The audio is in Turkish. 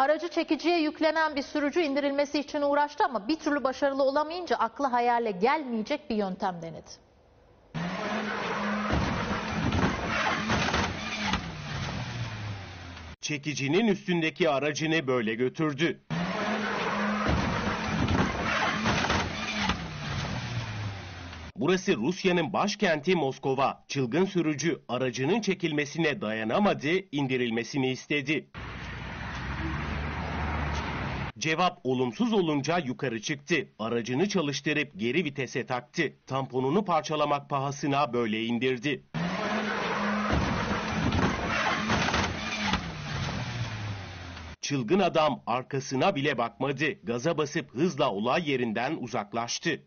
Aracı çekiciye yüklenen bir sürücü indirilmesi için uğraştı ama bir türlü başarılı olamayınca aklı hayale gelmeyecek bir yöntem denedi. Çekicinin üstündeki aracını böyle götürdü. Burası Rusya'nın başkenti Moskova. Çılgın sürücü aracının çekilmesine dayanamadı, indirilmesini istedi. Cevap olumsuz olunca yukarı çıktı. Aracını çalıştırıp geri vitese taktı. Tamponunu parçalamak pahasına böyle indirdi. Çılgın adam arkasına bile bakmadı. Gaza basıp hızla olay yerinden uzaklaştı.